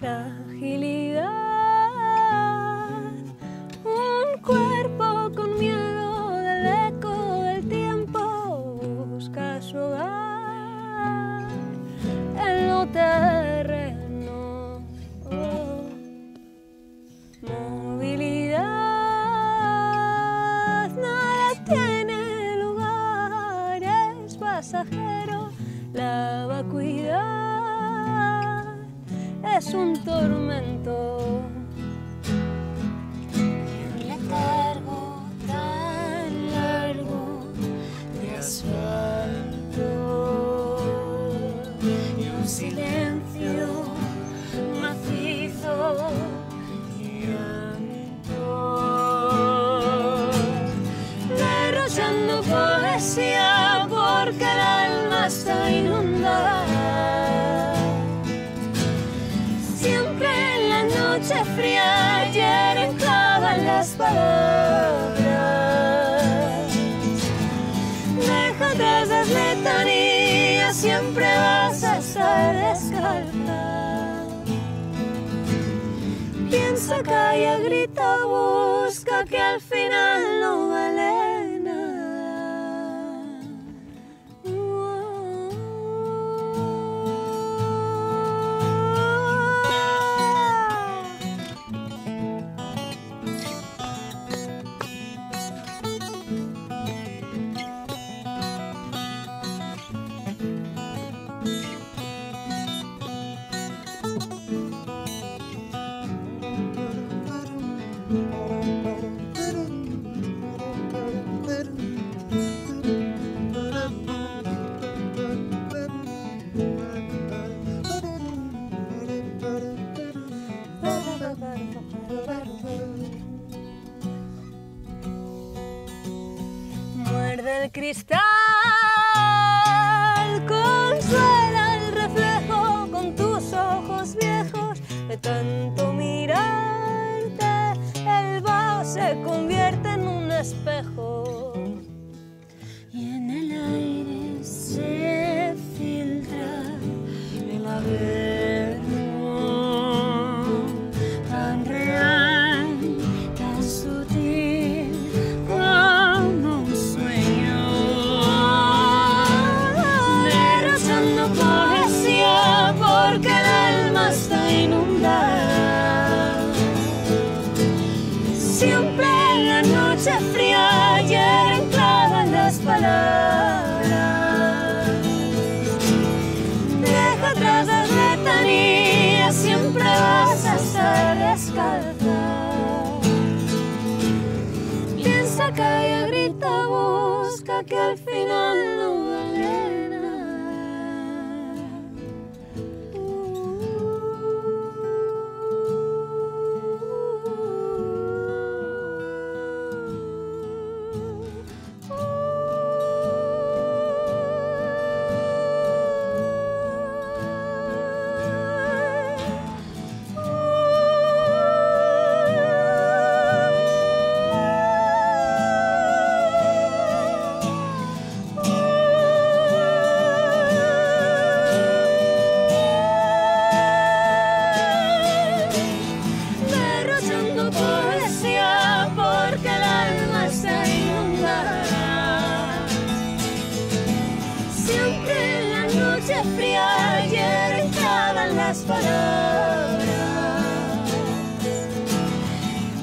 fragilidad. Un cuerpo con miedo del eco del tiempo busca su hogar en lo terreno. Movilidad, nada tiene lugar, es pasajero, la vacuidad es un tormento. Un letargo tan largo de asfalto y un silencio macizo y llanto. Derrochando poesía porque el alma está inundada. Siempre vas a estar descalza. Piensa, calla, grita, busca que al final no vale del cristal. Siempre en la noche fría hieren clavas las palabras. Deja atrás las letanías, siempre vas a estar descalza. Piensa, calla, grita, busca que al final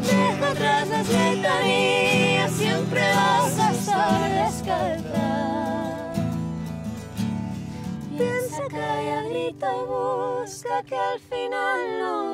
Deja atrás las letanías, siempre vas a estar descalza. Piensa, calla, grita y busca que al final no